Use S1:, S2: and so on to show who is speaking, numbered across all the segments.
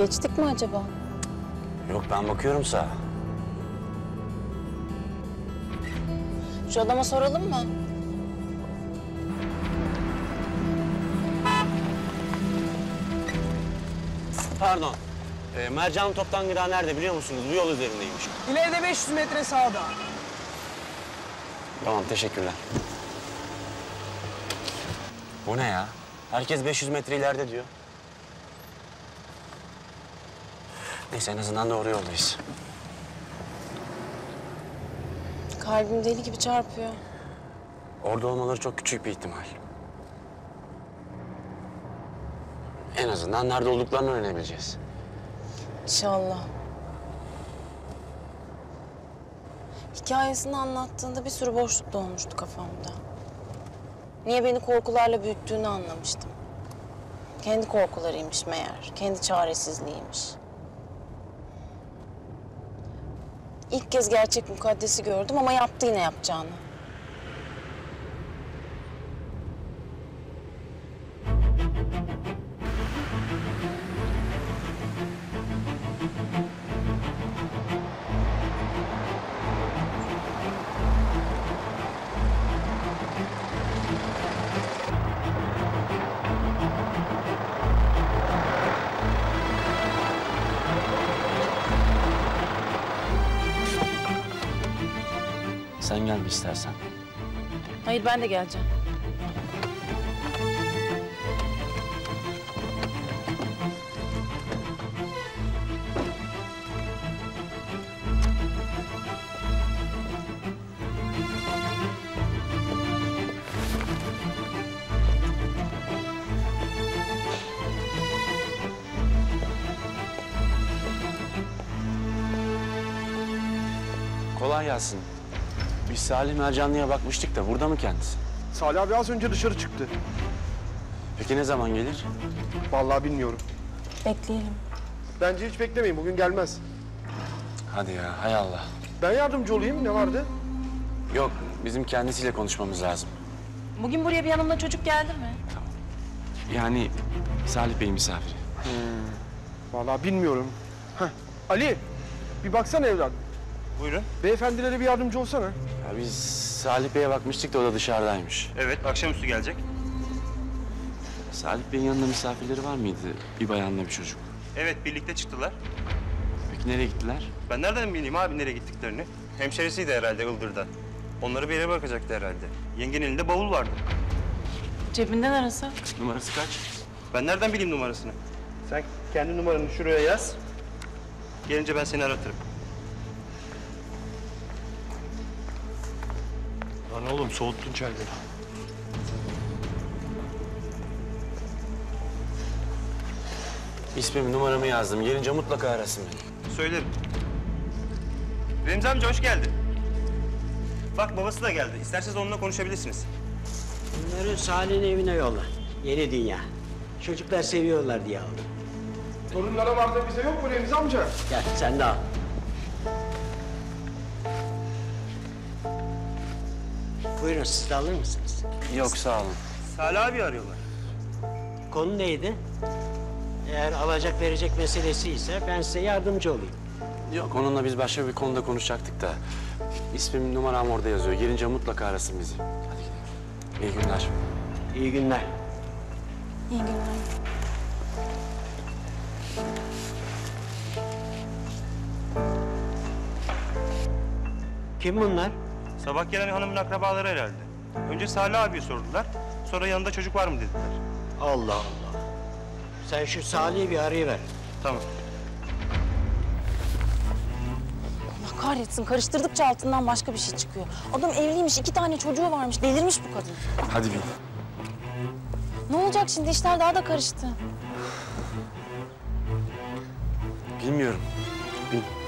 S1: Geçtik mi acaba?
S2: Yok ben bakıyorum sağa.
S1: Şu adama soralım mı?
S2: Pardon. Ee, Mercan Toptan Gıda nerede biliyor musunuz? Bu yol üzerindeymiş.
S3: İleride 500 metre sağda.
S2: Tamam teşekkürler. Bu ne ya? Herkes 500 metre ileride diyor. Neyse en azından doğru yoldayız.
S1: Kalbim deli gibi çarpıyor.
S2: Orada olmaları çok küçük bir ihtimal. En azından nerede olduklarını öğrenebileceğiz.
S1: İnşallah. Hikayesini anlattığında bir sürü boşluk dolmuştu kafamda. Niye beni korkularla büyüttüğünü anlamıştım. Kendi korkularıymış meğer, kendi çaresizliğiymiş. İlk kez gerçek mukaddesi gördüm ama yaptı yine yapacağını.
S2: İstersen.
S1: Hayır ben de geleceğim.
S2: Kolay gelsin. Biz Salih Mercanlı'ya bakmıştık da burada mı kendisi?
S4: Salih abi az önce dışarı çıktı.
S2: Peki ne zaman gelir?
S4: Vallahi bilmiyorum.
S1: Bekleyelim.
S4: Bence hiç beklemeyin. Bugün gelmez.
S2: Hadi ya hay Allah.
S4: Ben yardımcı olayım. Ne vardı?
S2: Yok bizim kendisiyle konuşmamız lazım.
S1: Bugün buraya bir yanımda çocuk geldi mi?
S2: Yani Salih Bey misafiri.
S4: Vallahi bilmiyorum. Heh. Ali, bir baksana evlat.
S5: Buyurun.
S4: Beyefendilere bir yardımcı olsana.
S2: Ya biz Salih Bey'e bakmıştık da o da dışarıdaymış.
S5: Evet, akşamüstü gelecek.
S2: Salih Bey'in yanında misafirleri var mıydı? Bir bayanla bir çocuk.
S5: Evet, birlikte çıktılar.
S2: Peki nereye gittiler?
S5: Ben nereden bileyim abi nereye gittiklerini? Hemşerisiydi herhalde Ildır'da. Onları bir yere bırakacaktı herhalde. Yengenin elinde bavul vardı.
S1: Cebinden arasa.
S2: Numarası kaç?
S5: Ben nereden bileyim numarasını? Sen kendi numaranı şuraya yaz. Gelince ben seni aratırım.
S4: Lan oğlum soğuttun çayları.
S2: İsmimi, numaramı yazdım. Gelince mutlaka arasın beni.
S5: Söylerim. Remzi amca hoş geldin. Bak babası da geldi. İsterseniz onunla konuşabilirsiniz.
S6: Bunları Salih'in evine yolla. Yeni dünya. Çocuklar seviyorlar diye aldım.
S4: Torunlara var da bize yok mu Remzi amca?
S6: Gel sen de al. Buyurun siz de alır mısınız?
S2: Yok sağ olun.
S5: Salih abi arıyorlar.
S6: Konu neydi? Eğer alacak verecek meselesi ise ben size yardımcı olayım.
S2: Yok onunla biz başka bir konuda konuşacaktık da. İsmim, numaram orada yazıyor. Gelince mutlaka arasın bizi. Hadi gidelim. İyi günler.
S6: İyi günler.
S1: İyi günler.
S6: Kim bunlar?
S5: Sabah gelen hanımın akrabaları herhalde. Önce Salih abi sordular. Sonra yanında çocuk var mı dediler.
S6: Allah Allah. Sen şu Salih'i bir arayıver.
S5: Tamam.
S1: Allah kahretsin karıştırdıkça altından başka bir şey çıkıyor. Adam evliymiş, iki tane çocuğu varmış. Delirmiş bu kadın.
S2: Hadi bin.
S1: Ne olacak şimdi? İşler daha da karıştı.
S2: Bilmiyorum. Bin.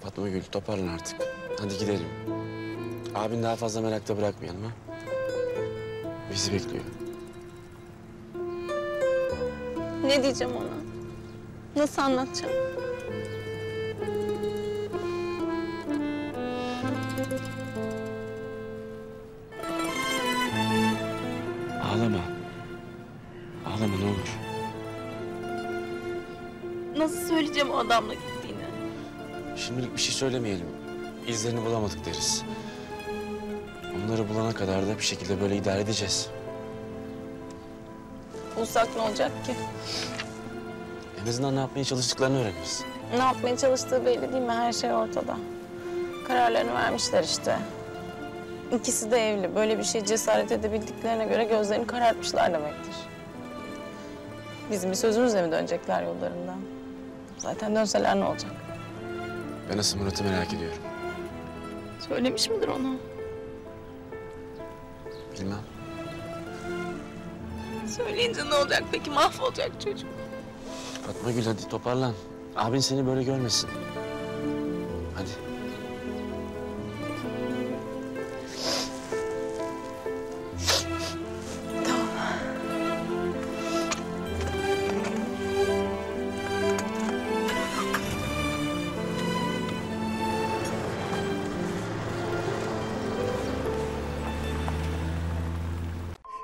S2: Fatma Gül toparlan artık. Hadi gidelim. Abin daha fazla merakta bırakmayalım ha. Bizi bekliyor.
S1: Ne diyeceğim ona? Nasıl anlatacağım?
S2: Ağlama. Ağlama ne olur.
S1: Nasıl söyleyeceğim o adamla?
S2: Şimdilik bir şey söylemeyelim. İzlerini bulamadık deriz. Onları bulana kadar da bir şekilde böyle idare edeceğiz.
S1: Bulsak ne olacak ki?
S2: En azından ne yapmaya çalıştıklarını öğreniriz.
S1: Ne yapmaya çalıştığı belli değil mi? Her şey ortada. Kararlarını vermişler işte. İkisi de evli. Böyle bir şey cesaret edebildiklerine göre gözlerini karartmışlar demektir. Bizim bir sözümüzle mi dönecekler yollarından? Zaten dönseler ne olacak?
S2: Ben asıl Murat'ı merak ediyorum.
S1: Söylemiş midir ona?
S2: Bilmem.
S1: Söyleyince ne olacak peki? Mahvolacak çocuk.
S2: Fatma Gül hadi toparlan. Abin seni böyle görmesin. Hadi.